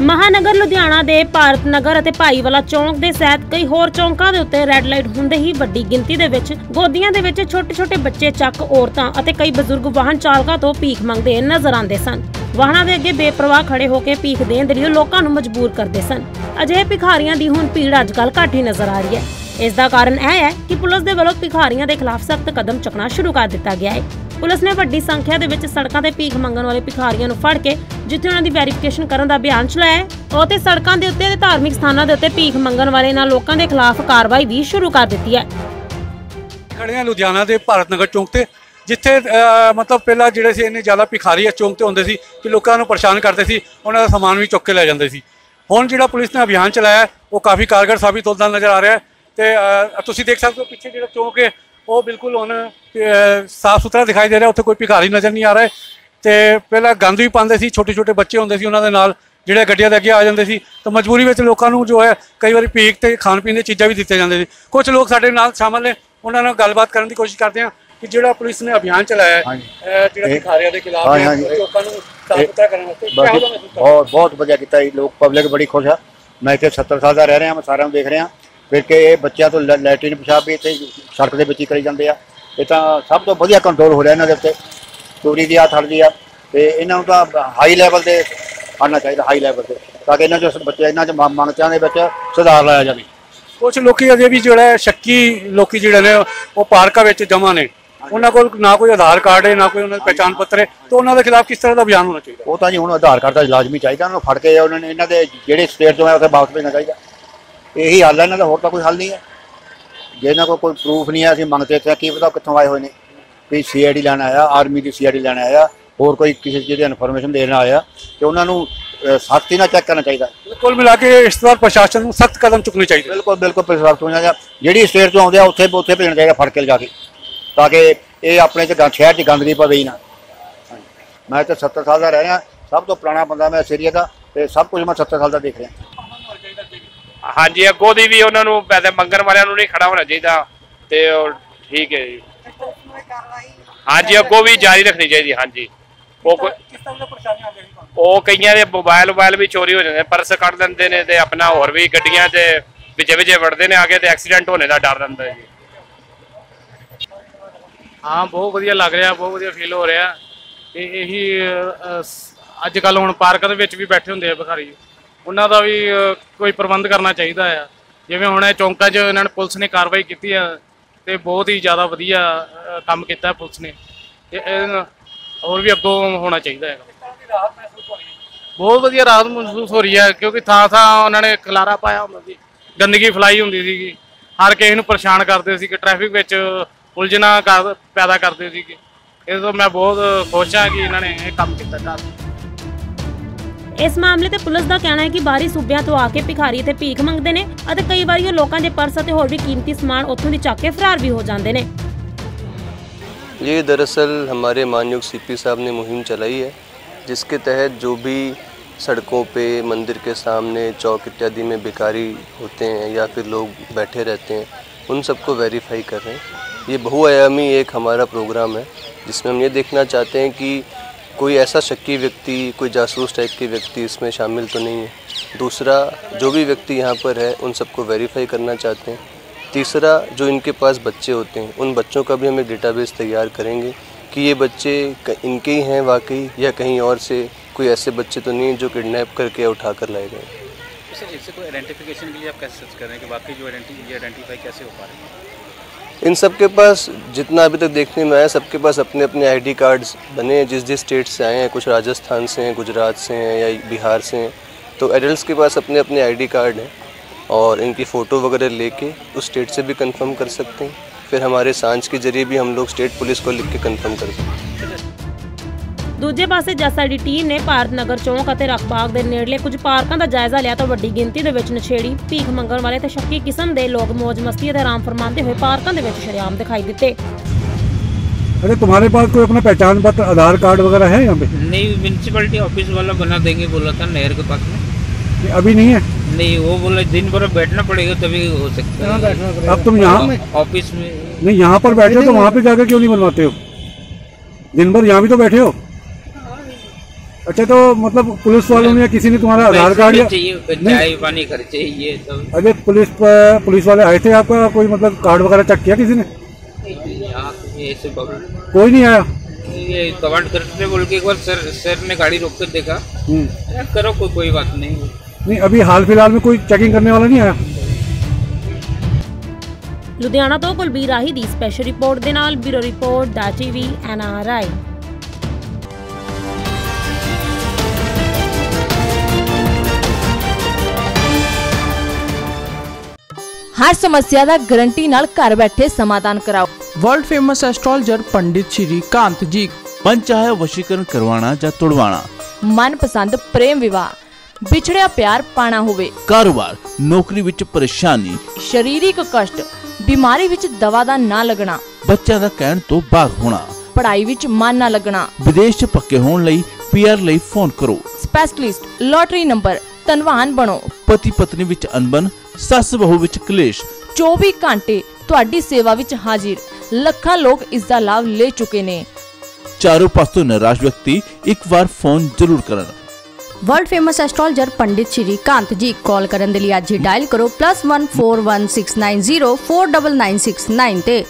ਮਹਾਨਗਰ ਲੁਧਿਆਣਾ ਦੇ ਭਾਰਤ ਨਗਰ ਅਤੇ ਭਾਈਵਾਲਾ ਚੌਂਕ ਦੇ ਸਹਿਤ ਕਈ ਹੋਰ ਚੌਂਕਾਂ ਦੇ ਉੱਤੇ ਰੈੱਡ ਲਾਈਟ ਹੁੰਦੇ ਹੀ ਵੱਡੀ ਗਿਣਤੀ ਦੇ ਵਿੱਚ ਗੋਦੀਆਂ ਦੇ ਵਿੱਚ ਛੋਟੇ-ਛੋਟੇ ਬੱਚੇ, ਚੱਕ ਔਰਤਾਂ ਅਤੇ ਕਈ ਬਜ਼ੁਰਗ ਵਾਹਨ ਚਾਲਕਾਂ ਤੋਂ ਭੀਖ ਮੰਗਦੇ ਨਜ਼ਰ ਆਉਂਦੇ ਸਨ। ਵਾਹਨਾਂ ਦੇ ਅੱਗੇ ਬੇਪਰਵਾਹ ਖੜੇ ਹੋ ਕੇ ਭੀਖ ਦੇਣ ਦੇ ਲਈ ਲੋਕਾਂ ਨੂੰ ਮਜਬੂਰ ਕਰਦੇ ਸਨ। ਅਜਿਹੇ ਭਿਖਾਰੀਆਂ ਦੀ ਹੁਣ ਭੀੜ ਅੱਜਕੱਲ ਘੱਟ ਹੀ ਨਜ਼ਰ ਆ ਰਹੀ ਹੈ। ਇਸ ਦਾ ਕਾਰਨ ਇਹ ਹੈ ਕਿ ਪੁਲਿਸ ਦੇ ਵੱਲੋਂ ਭਿਖਾਰੀਆਂ ਦੇ ਖਿਲਾਫ ਸਖਤ ਕਦਮ ਚੁੱਕਣਾ ਸ਼ੁਰੂ ਕਰ ਦਿੱਤਾ ਗਿਆ ਹੈ। ਪੁਲਿਸ ਨੇ ਵੱਡੀ ਸੰਖਿਆ ਦੇ ਵਿੱਚ ਸੜਕਾਂ ਤੇ ਭੀਖ ਮੰਗਣ ਵਾਲੇ ਭਿਖਾਰੀਆਂ ਨੂੰ ਫੜ ਕੇ ਜਿੱਥੇ ਉਹਨਾਂ ਦੀ ਵੈਰੀਫਿਕੇਸ਼ਨ ਕਰਨ ਦਾ ਅਭਿਆਨ ਚਲਾਇਆ ਹੈ ਉਹ ਸੜਕਾਂ ਦੇ ਉੱਤੇ ਤੇ ਧਾਰਮਿਕ ਸਥਾਨਾਂ ਦੇ ਉੱਤੇ ਭੀਖ ਮੰਗਣ ਵਾਲੇ ਨਾਲ ਲੋਕਾਂ ਦੇ ਖਿਲਾਫ ਕਾਰਵਾਈ ਵੀ ਸ਼ੁਰੂ ਕਰ ਦਿੱਤੀ ਹੈ। ਖੜੇ ਲੁਧਿਆਣਾ ਦੇ ਭਾਰਤ ਨਗਰ ਚੌਂਕ ਤੇ, ਜਿੱਥੇ ਮਤਲਬ ਪਹਿਲਾਂ ਜਿਹੜੇ ਸੀ ਇੰਨੇ ਜ਼ਿਆਦਾ ਭਿਖਾਰੀ ਇਸ ਚੌਂਕ ਤੇ ਹੁੰਦੇ ਸੀ ਕਿ ਲੋਕਾਂ ਨੂੰ ਪਰੇਸ਼ਾਨ ਕਰਦੇ ਸੀ, ਉਹਨਾਂ ਦਾ ਸਮਾਨ ਵੀ ਚੁੱਕ ਕੇ ਲੈ ਜਾਂਦੇ ਸੀ। ਹੁਣ ਜਿਹੜਾ ਪੁਲਿਸ ਨੇ ਅਭਿਆਨ ਚਲਾਇਆ ਉਹ ਕਾਫੀ ਕਾਰਗਰ ਸਾਬਿਤ ਹੁੰਦਾ ਨਜ਼ਰ ਆ ਰਿਹਾ ਹੈ ਤੇ ਤੁਸੀਂ ਦੇਖ ਸਕਦੇ ਹੋ ਪਿੱਛੇ ਜਿਹੜਾ ਚੌਂਕ ਹੈ ਉਹ ਬਿਲਕੁਲ ਹੁਣ ਸਾਫ਼ ਸੁਥਰਾ ਦਿਖਾਈ ਦੇ ਰਿਹਾ ਉੱਥੇ ਕੋਈ ਭਿਖਾਰੀ ਨਜ਼ਰ ਨਹੀਂ ਆ ਰਿਹਾ। ਤੇ ਪਹਿਲਾਂ ਗੰਦ ਵੀ ਪਾਉਂਦੇ ਸੀ ਛੋਟੇ ਛੋਟੇ ਬੱਚੇ ਹੁੰਦੇ ਸੀ ਉਹਨਾਂ ਦੇ ਨਾਲ ਜਿਹੜੇ ਗੱਡੀਆਂ ਦੇ ਅੱਗੇ ਆ ਜਾਂਦੇ ਸੀ। ਤਾਂ ਮਜਬੂਰੀ ਵਿੱਚ ਲੋਕਾਂ ਨੂੰ ਜੋ ਹੈ ਕਈ ਵਾਰੀ ਭੀਖ ਤੇ ਖਾਣ ਪੀਣ ਦੀਆਂ ਚੀਜ਼ਾਂ ਵੀ ਦਿੱਤੀਆਂ ਜਾਂਦੇ ਸੀ। ਕੁਝ ਲੋਕ ਸਾਡੇ ਨਾਲ ਸ਼ਾਮਲ ਨੇ ਉਹਨਾਂ ਨਾਲ ਗੱਲਬਾਤ ਕਰਨ ਦੀ ਕੋਸ਼ਿਸ਼ ਕਰਦੇ ਹਾਂ ਕਿ ਜਿਹੜਾ ਪੁਲਿਸ ਨੇ ਅਭਿਆਨ ਚਲਾਇਆ ਹੈ ਜਿਹੜਾ ਇਹ- ਭਿਖਾਰੀਆਂ ਦੇ ਖਿਲਾਫ। ਲੋਕਾਂ ਨੂੰ ਸੁਥਰਾ ਕਰਨ ਵਾਸਤੇ? ਬਹੁਤ ਬਹੁਤ ਵਧੀਆ ਕੀਤਾ ਜੀ ਲੋਕ ਪਬਲਿਕ ਬੜੀ ਖੁਸ਼ ਆ। ਮੈਂ ਇੱਥੇ 70 ਸਾਲ ਦਾ ਰਹਿ ਰਿਹਾ ਮੈਂ ਸਾਰਿਆਂ ਨੂੰ ਦੇਖ ਰਿਹਾ। ਫਿਰ ਕਿ ਇਹ ਬੱਚਿਆਂ ਤੋਂ ਲੈਟਰਿਨ ਪਿਸ਼ਾਬ ਵੀ ਇੱਥੇ ਸੜਕ ਦੇ ਵਿੱਚ ਹੀ ਕਰੀ ਜਾਂਦੇ ਆ। ਇਹ ਤਾਂ ਸਭ ਤੋਂ ਵਧੀਆ ਕੰਟਰੋਲ ਹੋ ਰਿਹਾ ਇਹਨਾਂ ਦੇ ਉੱਤੇ। ਚੋਰੀ ਦੀ ਆ ਥੜਦੀ ਆ। ਤੇ ਇਹਨਾਂ ਨੂੰ ਤਾਂ ਹਾਈ ਲੈਵਲ ਤੇ ਆਉਣਾ ਚਾਹੀਦਾ ਹਾਈ ਲੈਵਲ ਤੇ ਤਾਂ ਕਿ ਇਹਨਾਂ ਚ ਬੱਚੇ ਇਹਨਾਂ ਚ ਮ- ਮੰਗਤਿਆਂ ਦੇ ਵਿੱਚ ਸੁਧਾਰ ਲਾਇਆ ਜਾਵੇ। ਕੁਝ ਲੋਕੀ ਅਜੇ ਵੀ ਜਿਹੜਾ ਸ਼ੱਕੀ ਲੋਕੀ ਜਿਹੜੇ ਨੇ ਉਹ ਪਾਰਕਾਂ ਵਿੱਚ ਜਮਾ ਨੇ। ਉਹਨਾਂ ਕੋਲ ਨਾ ਕੋਈ ਆਧਾਰ ਕਾਰਡ ਹੈ ਨਾ ਕੋਈ ਉਹਨਾਂ ਦਾ ਪਛਾਣ ਪੱਤਰ ਹੈ। ਤਾਂ ਉਹਨਾਂ ਦੇ ਖਿਲਾਫ ਕਿਸ ਤਰ੍ਹਾਂ ਦਾ ਅਭਿਆਨ ਹੋਣਾ ਚਾਹੀਦਾ? ਉਹ ਤਾਂ ਜੀ ਹੁਣ ਆਧਾਰ ਕਾਰਡ ਦਾ ਲਾਜ਼ਮੀ ਚਾਹੀਦਾ। ਉਹਨਾਂ ਨੂੰ ਫੜ ਕੇ ਉਹਨਾਂ ਨੇ ਇਹਨਾਂ ਦੇ ਜਿਹੜੇ ਸਟੇਟ ਤੋਂ ਹੈ ਉੱਥੇ ਵਾਪਸ ਭੇਜਣਾ ਚਾਹੀਦਾ। ਇਹੀ ਹੱਲ ਹੈ ਇਹਨਾਂ ਦਾ ਹੋਰ ਤਾਂ ਕੋਈ ਹੱਲ ਨਹੀਂ ਹੈ ਜੇ ਇਹਨਾਂ ਕੋਲ ਕੋਈ ਪ੍ਰੂਫ ਨਹੀਂ ਹੈ ਅਸੀਂ ਮੰਗਦੇ ਇੱਥੇ ਕੀ ਪਤਾ ਕਿੱਥੋਂ ਆਏ ਹੋਏ ਨੇ। ਵੀ ਸੀਆਈਡੀ ਲੈਣ ਆਇਆ ਆਰਮੀ ਦੀ ਸੀਆਈਡੀ ਲੈਣ ਆਇਆ ਹੋਰ ਕੋਈ ਕਿਸੇ ਚੀਜ਼ ਦੀ ਇਨਫੋਰਮੇਸ਼ਨ ਦੇਣ ਆਇਆ ਤੇ ਉਹਨਾਂ ਨੂੰ ਸਖਤੀ ਨਾਲ ਚੈੱਕ ਕਰਨਾ ਚਾਹੀਦਾ। ਕੁੱਲ ਮਿਲਾ ਕੇ ਇਸ ਵਾਰ ਪ੍ਰਸ਼ਾਸਨ ਨੂੰ ਸਖਤ ਕਦਮ ਚੁੱਕਣੇ ਚਾਹੀਦੇ ਬਿਲਕੁਲ ਬਿਲਕੁਲ ਪ੍ਰਸ਼ਾਸਨ ਹੋਣਾ ਜਾਂ ਜਿਹੜੀ ਸਟੇਟ ਤੋਂ ਆਉਂਦੇ ਆ ਉੱਥੇ ਉੱਥੇ ਭੇਜਣਾ ਚਾਹੀਦਾ ਫੜ ਕੇ ਲਿਜਾ ਕੇ। ਤਾਂ ਕਿ ਇਹ ਆਪਣੇ ਚ ਸ਼ਹਿਰ 'ਚ ਗੰਦਗੀ ਪਵੇ ਹੀ ਨਾ। ਮੈਂ ਤਾਂ 70 ਸਾਲ ਦਾ ਰਹਿ ਰਿਹਾ ਸਭ ਤੋਂ ਪੁਰਾਣਾ ਬੰਦਾ ਮੈਂ ਇਸ ਏਰੀਆ ਦਾ ਤੇ ਸਭ ਕੁਝ ਮੈਂ 70 ਸਾਲ ਦਾ ਦੇਖ ਰਿਹਾ। ਹਾਂਜੀ ਅੱਗੋਂ ਦੀ ਵੀ ਉਹਨਾਂ ਨੂੰ ਪੈਸੇ ਮੰਗਣ ਵਾਲਿਆਂ ਨੂੰ ਨਹੀਂ ਖੜਾ ਹੋਣਾ ਚਾਹੀਦਾ ਤੇ ਉਹ ਠੀਕ ਹੈ ਜੀ। ਹਾਂਜੀ ਅੱਗੋਂ ਵੀ ਜਾਰੀ ਰੱਖਣੀ ਚਾਹੀਦੀ ਹਾਂਜੀ। ਉਹ ਉਹ ਕਈਆਂ ਦੇ ਮੋਬਾਈਲ ਮੋਬਾਈਲ ਵੀ ਚੋਰੀ ਹੋ ਜਾਂਦੇ ਪਰਸ ਕੱਢ ਲੈਂਦੇ ਨੇ ਤੇ ਆਪਣਾ ਹੋਰ ਵੀ ਗੱਡੀਆਂ 'ਚ ਵਿਚੇ ਵਿਚੇ ਵੜਦੇ ਨੇ ਆਗੇ ਤੇ ਐਕਸੀਡੈਂਟ ਹੋਣੇ ਦਾ ਡਰ ਰਹਿੰਦਾ ਹੈ ਜੀ। ਹਾਂ ਬਹੁਤ ਵਧੀਆ ਲੱਗ ਰਿਹਾ ਬਹੁਤ ਵਧੀਆ ਫੀਲ ਹੋ ਰਿਹਾ। ਤੇ ਇਹੀ ਅੱਜ ਕੱਲ ਹੁਣ ਪਾਰਕਾਂ ਦੇ ਵਿੱਚ ਵੀ ਬੈਠੇ ਹੁੰਦੇ ਆ ਭਿਖਾਰੀ। ਉਹਨਾਂ ਦਾ ਵੀ ਕੋਈ ਪ੍ਰਬੰਧ ਕਰਨਾ ਚਾਹੀਦਾ ਆ। ਜਿਵੇਂ ਹੁਣ ਇਹ ਚੌਂਕਾਂ 'ਚ ਇਹਨਾਂ ਨੇ ਪੁਲਿਸ ਨੇ ਕਾਰਵਾਈ ਕੀਤੀ ਆ ਤੇ ਬਹੁਤ ਹੀ ਜ਼ਿਆਦਾ ਵਧੀਆ ਕੰਮ ਕੀਤਾ ਪੁਲਿਸ ਨੇ। ਹੋਰ ਵੀ ਅੱਗੋਂ ਹੋਣਾ ਚਾਹੀਦਾ ਹੈ ਬਹੁਤ ਵਧੀਆ ਰਾਹਤ ਮਹਿਸੂਸ ਹੋ ਰਹੀ ਹੈ, ਕਿਉਂਕਿ ਥਾਂ ਥਾਂ ਉਹਨਾਂ ਨੇ ਖਲਾਰਾ ਪਾਇਆ ਹੁੰਦਾ ਸੀ। ਗੰਦਗੀ ਫਲਾਈ ਹੁੰਦੀ ਸੀਗੀ। ਹਰ ਕਿਸੇ ਨੂੰ ਪਰੇਸ਼ਾਨ ਕਰਦੇ ਸੀ ਕਿ ਟ੍ਰੈਫਿਕ ਵਿੱਚ ਉਲਝਣਾ ਪੈਦਾ ਕਰਦੇ ਸੀਗੇ। ਇਸ ਤੋਂ ਮੈਂ ਬਹੁਤ ਖੁਸ਼ ਹਾਂ ਕਿ ਇਹਨਾਂ ਨੇ ਇਹ ਕੰਮ ਕੀਤਾ ਘਰ ਇਸ ਮਾਮਲੇ ਤੇ ਪੁਲਿਸ ਦਾ ਕਹਿਣਾ ਹੈ ਕਿ ਬਾਹਰੀ ਸੂਬਿਆਂ ਤੋਂ ਆ ਕੇ ਭਿਖਾਰੀ ਤੇ ਭੀਖ ਮੰਗਦੇ ਨੇ ਅਤੇ ਕਈ ਵਾਰੀ ਉਹ ਲੋਕਾਂ ਦੇ ਪਰਸ ਅਤੇ ਹੋਰ ਵੀ ਕੀਮਤੀ ਸਮਾਨ ਉੱਥੋਂ ਦੀ ਚੱਕ ਕੇ ਫਰਾਰ ਵੀ ਹੋ ਜਾਂਦੇ ਨੇ ये दरअसल हमारे मानयोग सीपी साहब ने मुहिम चलाई है जिसके तहत जो भी सड़कों पे मंदिर के सामने चौक इत्यादि में भिखारी होते हैं या फिर लोग बैठे रहते हैं उन सबको वेरीफाई कर रहे हैं ये बहुआयामी एक हमारा प्रोग्राम है जिसमें हम ये देखना चाहते हैं कि कोई ऐसा शक्की व्यक्ति, कोई जासूस टाइप के व्यक्ति इसमें शामिल तो नहीं है। दूसरा, जो भी व्यक्ति यहाँ पर है, उन सबको वेरीफाई करना चाहते हैं। तीसरा, जो इनके पास बच्चे होते हैं, उन बच्चों का भी हम एक डेटाबेस तैयार करेंगे कि ये बच्चे इनके ही हैं वाकई या कहीं और से कोई ऐसे बच्चे तो नहीं जो किडनैप करके उठा कर लाए गए सर इससे कोई आइडेंटिफिकेशन के लिए आप कैसे सर्च कर रहे हैं कि वाकई जो आइडेंटिफाई कैसे हो पा इन सब के पास जितना अभी तक देखने में आया, सबके पास अपने अपने आईडी कार्ड्स बने हैं जिस जिस स्टेट से आए हैं। कुछ राजस्थान से हैं, गुजरात से हैं या बिहार से हैं। तो एडल्ट के पास अपने अपने आईडी कार्ड हैं और इनकी फ़ोटो वगैरह लेके उस स्टेट से भी कंफर्म कर सकते हैं। फिर हमारे साँझ के ज़रिए भी हम लोग स्टेट पुलिस को लिख के कन्फर्म कर सकते हैं। ਦੂਜੇ ਪਾਸੇ ਜੱਸ ਦੀ ਟੀਮ ਨੇ ਭਾਰਤ ਨਗਰ ਚੌਂਕ ਅਤੇ ਰਖਬਾਗ ਦੇ ਨੇੜਲੇ ਕੁਝ ਪਾਰਕਾਂ ਦਾ ਜਾਇਜ਼ਾ ਲਿਆ ਤਾਂ ਵੱਡੀ ਗਿਣਤੀ ਦੇ ਵਿੱਚ ਨਛੇੜੀ ਭੀਖ ਮੰਗਣ ਵਾਲੇ ਤੇ ਸ਼ੱਕੀ ਕਿਸਮ ਦੇ ਲੋਕ ਮौज ਮਸਤੀ ਅਤੇ ਆਰਾਮ ਫਰਮਾਉਂਦੇ ਹੋਏ ਪਾਰਕਾਂ ਦੇ ਵਿੱਚ ਸ਼ਰਿਆਮ ਦਿਖਾਈ ਦਿੱਤੇ। अरे तुम्हारे पास कोई अपना पहचान पत्र आधार कार्ड वगैरह है यहाँ पे नहीं म्यूनसिपलिटी ऑफ़िस वाला बना देंगे बोला था नहर के पास में अभी नहीं है नहीं वो बोला दिन भर बैठना पड़ेगा तभी हो सकता है अब तुम यहाँ ऑफ़िस में नहीं यहाँ पर बैठे हो तो वहाँ पे जाकर क्यों नहीं बनवाते हो दिन भर यहाँ भी तो बैठे हो अच्छा तो मतलब पुलिस वालों ने या किसी ने तुम्हारा आधार कार्ड या चाहिए नहीं। चाय पानी खर्चे ये सब अरे पुलिस पुलिस वाले आए थे आपका कोई मतलब कार्ड वगैरह चेक किया किसी ने यहाँ पे ऐसे पकड़ कोई नहीं आया ये कमांड करते बोल के एक बार सर सर ने गाड़ी रोक कर देखा हम्म। अरे करो कोई कोई बात नहीं नहीं अभी हाल फिलहाल में कोई चेकिंग करने वाला नहीं आया ਲੁਧਿਆਣਾ ਤੋਂ ਕੁਲਬੀਰ ਆਹੀ ਦੀ ਸਪੈਸ਼ਲ ਰਿਪੋਰਟ ਦੇ ਨਾਲ ਬਿਊਰੋ ਰਿਪੋਰਟ ਦਾ ਟੀਵੀ ਐਨਆਰਆਈ ਹਰ ਸਮੱਸਿਆ ਦਾ ਗਾਰੰਟੀ ਨਾਲ ਘਰ ਬੈਠੇ ਸਮਾਧਾਨ ਕਰਾਓ। World famous astrologer Pandit Shri Kant ji. ਮਨ ਚਾਹੇ ਵਸ਼ੀਕਰਨ ਕਰਵਾਉਣਾ ਜਾਂ ਤੁੜਵਾਉਣਾ? ਮਨਪਸੰਦ ਪ੍ਰੇਮ ਵਿਵਾਹ। ਵਿਛੜਿਆ ਪਿਆਰ ਪਾਣਾ ਹੋਵੇ। ਕਾਰੋਬਾਰ ਨੌਕਰੀ ਵਿੱਚ ਪਰੇਸ਼ਾਨੀ। ਸਰੀਰਕ ਕਸ਼ਟ ਬਿਮਾਰੀ ਵਿੱਚ ਦਵਾ ਦਾ ਨਾ ਲੱਗਣਾ। ਬੱਚਿਆਂ ਦਾ ਕਹਿਣ ਤੋਂ ਬਾਗ ਹੋਣਾ। ਪੜ੍ਹਾਈ ਵਿੱਚ ਮਨ ਨਾ ਲੱਗਣਾ। ਵਿਦੇਸ਼ 'ਚ ਪੱਕੇ ਹੋਣ ਲਈ ਪੀਆਰ ਲਈ ਫੋਨ ਕਰੋ। ਸਪੈਸ਼ਲਿਸਟ ਲੋਟਰੀ ਨੰਬਰ ਧਨਵਾਨ ਬਣੋ। ਪਤੀ ਪਤਨੀ ਵਿੱਚ ਅਨਬਨ ਸੱਸ ਬਹੂ ਵਿੱਚ ਕਲੇਸ਼। 24 ਘੰਟੇ ਤੁਹਾਡੀ ਸੇਵਾ ਵਿੱਚ ਹਾਜ਼ਰ। ਲੱਖਾਂ ਲੋਕ ਇਸ ਦਾ ਲਾਭ ਲੈ ਚੁੱਕੇ ਨੇ। ਚਾਰੋਂ ਪਾਸੋਂ ਨਿਰਾਸ਼ ਵਿਅਕਤੀ ਇੱਕ ਵਾਰ ਫੋਨ ਜ਼ਰੂਰ ਕਰਨ। World famous astrologer Pandit Shri Kant ji call ਕਰਨ ਦੇ ਲਈ ਅੱਜ ਹੀ ਡਾਇਲ ਕਰੋ +141690499699 ਤੇ।